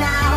now.